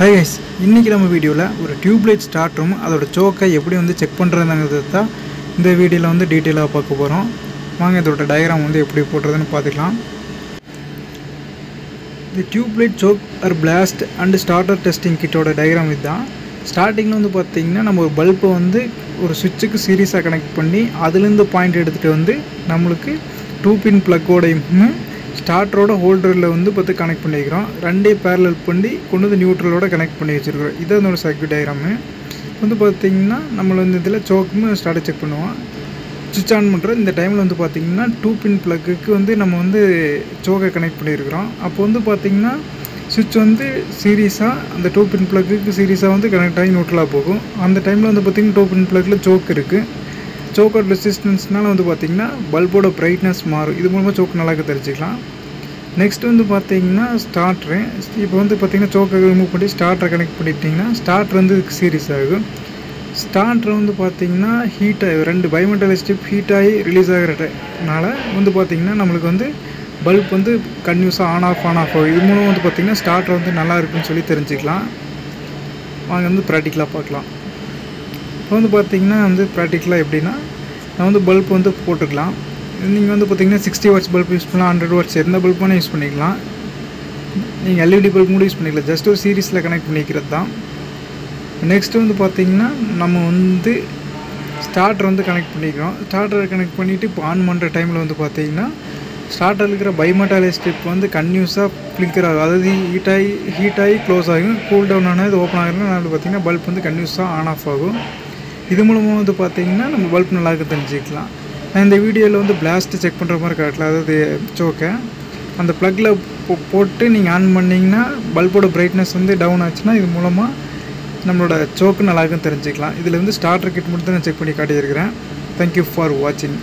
Hi guys இன்றைக்கி நம்ம வீடியோவில் ஒரு டியூப்லைட் ஸ்டார்ட்ரும் அதோட சோக்கை எப்படி வந்து செக் பண்ணுறதுங்கிறது தான் இந்த வீடியோவில் வந்து டீட்டெயிலாக பார்க்க போகிறோம் வாங்க இதோட டயக்ராம் வந்து எப்படி போடுறதுன்னு பார்த்துக்கலாம். இந்த tubelight choke or blast and starter testing கிட்டோட diagram இதுதான். ஸ்டார்டிங்கில் வந்து பார்த்திங்கன்னா நம்ம ஒரு பல்பை வந்து ஒரு சுவிட்சுக்கு சீரியஸாக கனெக்ட் பண்ணி அதுலேருந்து பாயிண்ட் எடுத்துகிட்டு வந்து நம்மளுக்கு டூ பின் ப்ளக்கோடையும் ஸ்டார்டரோட ஹோல்டரில் வந்து பார்த்து கனெக்ட் பண்ணிக்கிறோம். ரெண்டே பேரலல் பண்ணி கொண்டு வந்து நியூட்ரலோட கனெக்ட் பண்ணி வச்சுருக்கிறோம். இதான் அதோட சர்க்கியூட் டயக்ராமு வந்து பார்த்திங்கன்னா நம்மளை வந்து இதில் சோக்குமே ஸ்டார்ட்டை செக் பண்ணுவோம். சுவிட்ச் ஆன் பண்ணுற இந்த டைமில் வந்து பார்த்திங்கன்னா டூ பின் ப்ளக்குக்கு வந்து நம்ம வந்து சோக்கை கனெக்ட் பண்ணியிருக்கிறோம். அப்போ வந்து பார்த்திங்கன்னா சுவிட்ச் வந்து சீரியஸாக அந்த டூ பின் ப்ளக்குக்கு சீரியஸாக வந்து கனெக்ட் ஆகி நியூட்ரலாக போகும். அந்த டைமில் வந்து பார்த்திங்கன்னா டூ பின் ப்ளக்கில் சோக் இருக்குது சோக்கோட ரெசிஸ்டன்ஸ்னால் வந்து பார்த்திங்கன்னா பல்போட ப்ரைட்னஸ் மாறும். இது மூலமாக சோக் நல்லா தெரிஞ்சுக்கலாம். நெக்ஸ்ட் வந்து பார்த்தீங்கன்னா ஸ்டார்ட்ரு இப்போ வந்து பார்த்தீங்கன்னா சோக்கை ரிமூவ் பண்ணி ஸ்டார்டரை கனெக்ட் பண்ணிட்டீங்கன்னா ஸ்டார்ட்ரு வந்து சீரியஸ் ஆகும். ஸ்டார்ட்ரு வந்து பார்த்தீங்கன்னா ஹீட் ஆகி ரெண்டு பயோமெட்டல் ஸ்டிப் ஹீட் ஆகி ரிலீஸ் ஆகிறனால வந்து பார்த்திங்கன்னா நம்மளுக்கு வந்து பல்ப் வந்து கன்யூஸாக ஆன் ஆஃப் ஆன் ஆஃப் ஆகும். இது மூலம் வந்து பார்த்திங்கன்னா ஸ்டார்ட்ரு வந்து நல்லா இருக்குன்னு சொல்லி தெரிஞ்சுக்கலாம். வாங்க வந்து ப்ராக்டிக்கலாக பார்க்கலாம். இப்போ வந்து பார்த்திங்கன்னா வந்து ப்ராக்டிக்கலாக எப்படின்னா நான் வந்து பல்ப் வந்து போட்டுக்கலாம். நீங்கள் வந்து பார்த்தீங்கன்னா சிக்ஸ்டி வாட்ஸ் பல்ப் யூஸ் பண்ணலாம் ஹண்ட்ரட் வாட்ஸ் எந்த பல்ப் யூஸ் பண்ணிக்கலாம். நீங்கள் எல்இடி பல்ப் கூட யூஸ் பண்ணிக்கலாம். ஜஸ்ட் ஒரு சீரீஸில் கனெக்ட் பண்ணிக்கிறது தான். நெக்ஸ்ட்டு வந்து பார்த்தீங்கன்னா நம்ம வந்து ஸ்டார்டர் வந்து கனெக்ட் பண்ணிக்கிறோம். ஸ்டார்டரை கனெக்ட் பண்ணிவிட்டு இப்போ ஆன் பண்ணுற டைமில் வந்து பார்த்தீங்கன்னா ஸ்டார்டரில் இருக்கிற பைமெட்டாலே ஸ்டிப் வந்து கன்யூஸாக ஃப்ளிக்கர் ஆகும். அதாவது ஹீட் ஆகி ஹீட் ஆகி க்ளோஸ் ஆகும். கூல் டவுன் ஆனால் இது ஓப்பன் ஆகிறதுனால வந்து பார்த்திங்கன்னா பல்ப் வந்து கன்யூஸாக ஆன் ஆஃப் ஆகும். இது மூலமாக வந்து பார்த்திங்கன்னா நம்ம பல்ப் நல்லா இருக்க தெரிஞ்சுக்கலாம். நான் இந்த வீடியோவில் வந்து பிளாஸ்ட்டு செக் பண்ணுற மாதிரி காட்டல. அதாவது சோக்கை அந்த ப்ளக்கில் போட்டு நீங்கள் ஆன் பண்ணிங்கன்னா பல்போட பிரைட்னஸ் வந்து டவுன் ஆச்சுன்னா இது மூலமாக நம்மளோட சோக்கு நல்லா இருக்குன்னு தெரிஞ்சுக்கலாம். இதில் வந்து ஸ்டார்டர் கிட் மட்டும் தான் நான் செக் பண்ணி காட்டியிருக்கிறேன். தேங்க்யூ ஃபார் வாட்சிங்